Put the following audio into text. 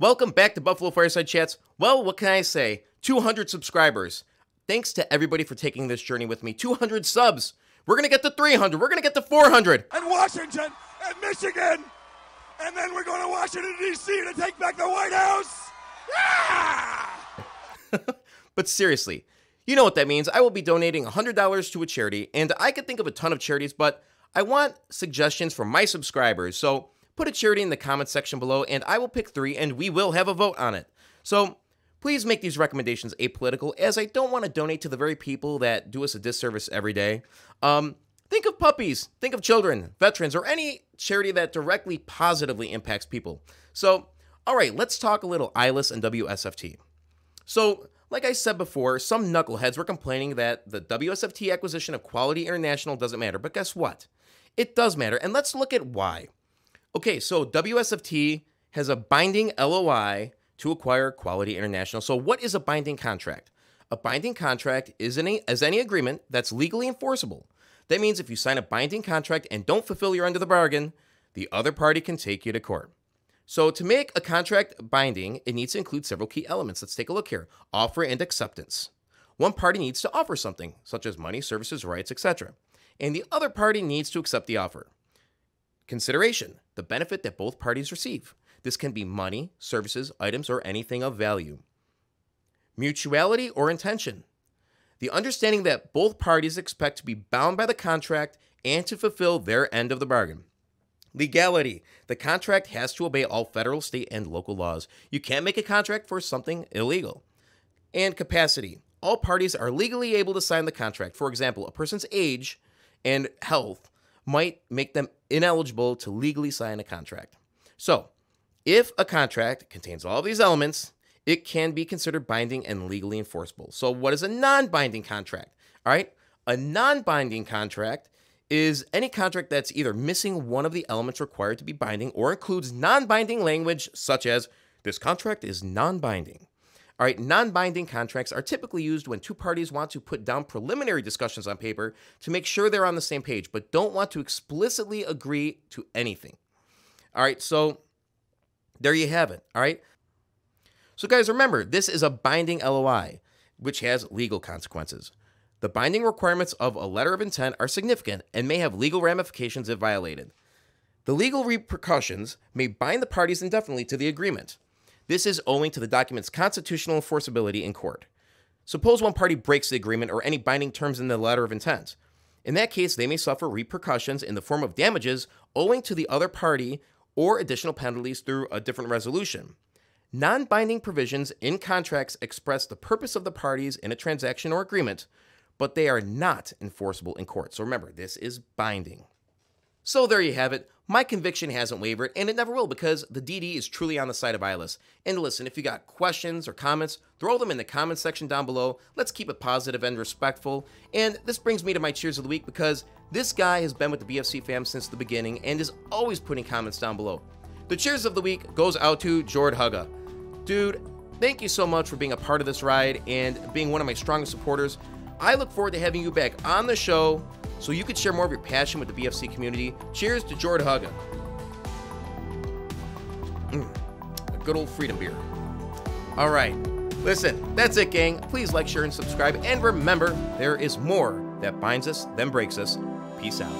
Welcome back to Buffalo Fireside Chats. Well, what can I say? 200 subscribers. Thanks to everybody for taking this journey with me. 200 subs. We're going to get to 300. We're going to get to 400. And Washington and Michigan. And then we're going to Washington, D.C. to take back the White House. Yeah! but seriously, you know what that means. I will be donating $100 to a charity, and I could think of a ton of charities, but I want suggestions from my subscribers. So put a charity in the comments section below, and I will pick three, and we will have a vote on it. So please make these recommendations apolitical, as I don't want to donate to the very people that do us a disservice every day. Um, think of puppies, think of children, veterans, or any charity that directly positively impacts people. So, all right, let's talk a little ILUS and WSFT. So, like I said before, some knuckleheads were complaining that the WSFT acquisition of Quality International doesn't matter, but guess what? It does matter, and let's look at why. Okay, so WSFT has a binding LOI to acquire Quality International. So, what is a binding contract? A binding contract is any, is any agreement that's legally enforceable. That means if you sign a binding contract and don't fulfill your end of the bargain, the other party can take you to court. So, to make a contract binding, it needs to include several key elements. Let's take a look here offer and acceptance. One party needs to offer something, such as money, services, rights, etc., and the other party needs to accept the offer. Consideration the benefit that both parties receive. This can be money, services, items, or anything of value. Mutuality or intention the understanding that both parties expect to be bound by the contract and to fulfill their end of the bargain. Legality. The contract has to obey all federal, state, and local laws. You can't make a contract for something illegal. And capacity. All parties are legally able to sign the contract. For example, a person's age and health might make them ineligible to legally sign a contract. So, if a contract contains all these elements, it can be considered binding and legally enforceable. So, what is a non binding contract? All right, a non binding contract is any contract that's either missing one of the elements required to be binding or includes non binding language such as, this contract is non binding. All right, non binding contracts are typically used when two parties want to put down preliminary discussions on paper to make sure they're on the same page, but don't want to explicitly agree to anything. All right, so there you have it. All right. So, guys, remember, this is a binding LOI, which has legal consequences. The binding requirements of a letter of intent are significant and may have legal ramifications if violated. The legal repercussions may bind the parties indefinitely to the agreement. This is owing to the document's constitutional enforceability in court. Suppose one party breaks the agreement or any binding terms in the letter of intent. In that case, they may suffer repercussions in the form of damages owing to the other party or additional penalties through a different resolution. Non binding provisions in contracts express the purpose of the parties in a transaction or agreement, but they are not enforceable in court. So remember, this is binding. So there you have it. My conviction hasn't wavered, and it never will because the DD is truly on the side of ILUS. And listen, if you got questions or comments, throw them in the comments section down below. Let's keep it positive and respectful. And this brings me to my cheers of the week because this guy has been with the BFC fam since the beginning and is always putting comments down below. The cheers of the week goes out to Jordhuga. Dude, thank you so much for being a part of this ride and being one of my strongest supporters. I look forward to having you back on the show so you could share more of your passion with the BFC community. Cheers to Jordhuga. Mm, a good old freedom beer. All right. Listen, that's it, gang. Please like, share, and subscribe. And remember, there is more that binds us than breaks us. Peace out.